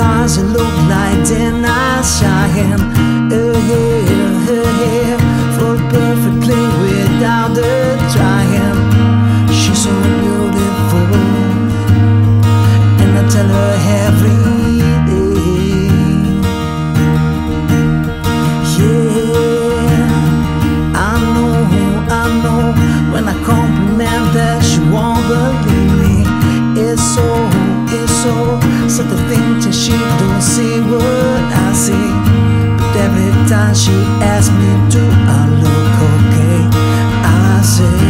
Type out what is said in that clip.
stars look like then I shine. Uh, oh, yeah, uh, yeah. and she don't see what I see. But every time she asks me, do I look okay? I say.